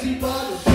crazy bottle.